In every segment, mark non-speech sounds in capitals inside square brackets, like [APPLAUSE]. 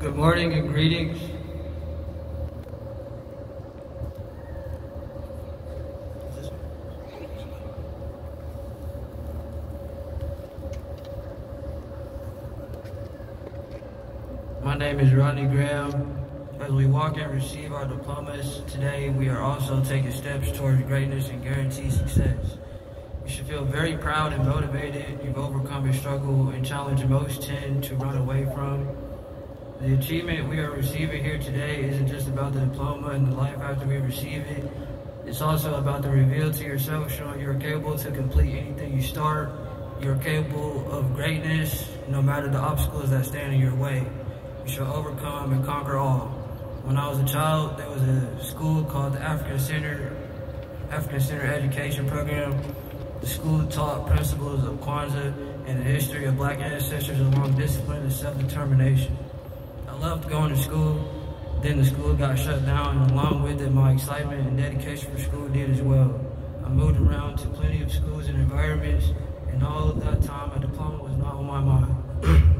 Good morning and greetings. My name is Rodney Graham. As we walk and receive our diplomas today, we are also taking steps towards greatness and guaranteed success. You should feel very proud and motivated. You've overcome a struggle and challenge most tend to run away from. The achievement we are receiving here today isn't just about the diploma and the life after we receive it. It's also about the reveal to yourself showing you're capable to complete anything you start. You're capable of greatness no matter the obstacles that stand in your way. You shall overcome and conquer all. When I was a child, there was a school called the African Center African Center Education Program. The school taught principles of Kwanzaa and the history of black ancestors along discipline and self-determination. I loved going to school. Then the school got shut down, and along with it, my excitement and dedication for school did as well. I moved around to plenty of schools and environments, and all of that time, a diploma was not on my mind. [COUGHS]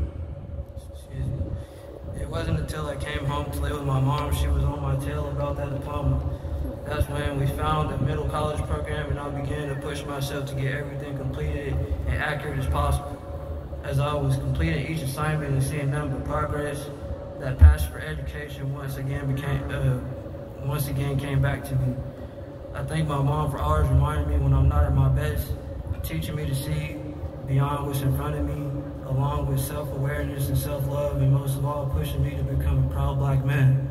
Excuse me. It wasn't until I came home to live with my mom, she was on my tail about that diploma. That's when we found a middle college program, and I began to push myself to get everything completed and accurate as possible. As I was completing each assignment and seeing nothing but progress, that passion for education once again became uh, once again came back to me. I thank my mom for always reminding me when I'm not at my best, teaching me to see beyond what's in front of me, along with self-awareness and self-love, and most of all, pushing me to become a proud black man.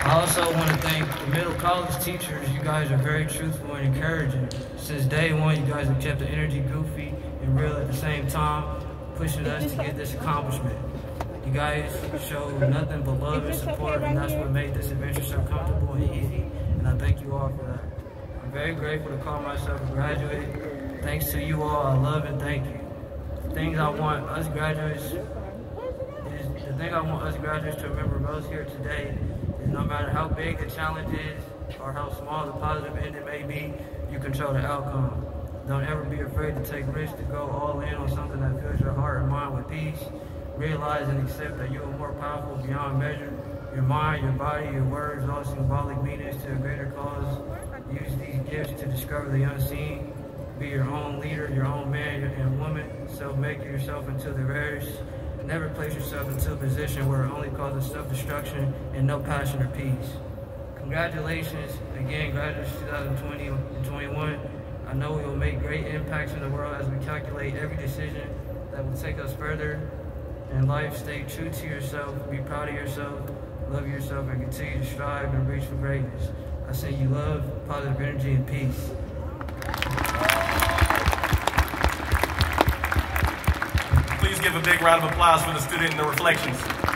I also want to thank the middle college teachers. You guys are very truthful and encouraging. Since day one, you guys have kept the energy goofy and real at the same time, pushing us to get this accomplishment. You guys show nothing but love and support, and that's what made this adventure so comfortable and easy, and I thank you all for that. I'm very grateful to call myself a graduate. Thanks to you all, I love and thank you. The things I want us graduates is the thing I want us graduates to remember most here today is no matter how big the challenge is or how small the positive end it may be, you control the outcome. Don't ever be afraid to take risks to go all in on something that fills your heart and mind with peace realize and accept that you are more powerful beyond measure. Your mind, your body, your words, all symbolic meanings to a greater cause. Use these gifts to discover the unseen. Be your own leader, your own man and woman. So make yourself into the rarest. Never place yourself into a position where it only causes self-destruction and no passion or peace. Congratulations, again, graduates 2020 and 21. I know we will make great impacts in the world as we calculate every decision that will take us further in life, stay true to yourself, be proud of yourself, love yourself, and continue to strive and reach for greatness. I say you love, positive energy, and peace. Please give a big round of applause for the student and the reflections.